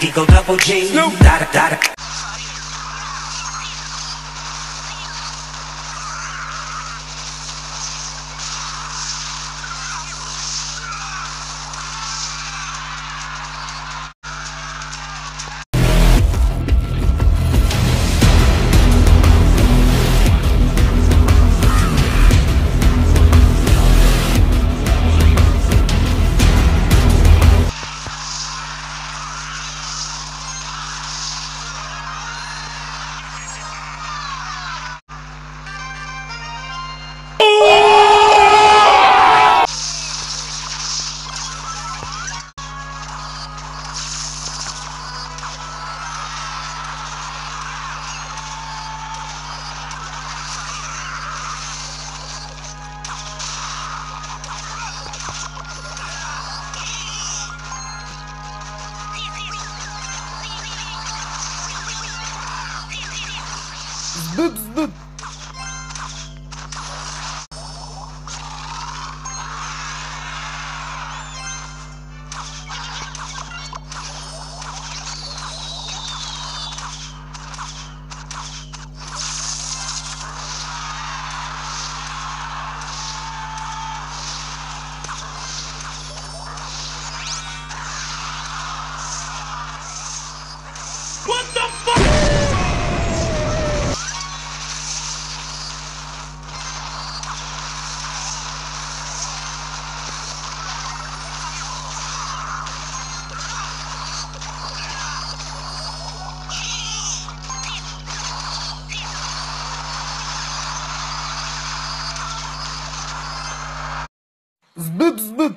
Eagle double G. Snoop. Da da Zbıp zbıp.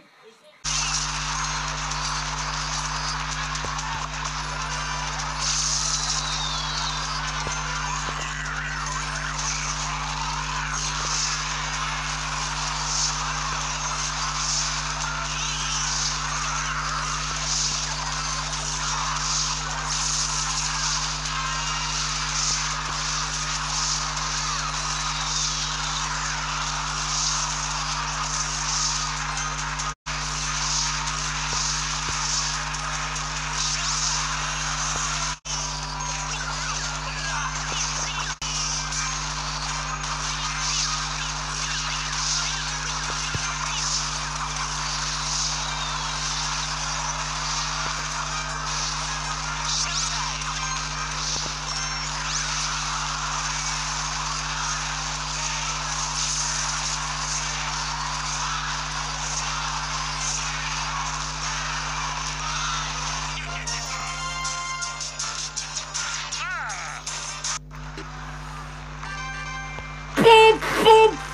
boom, boom.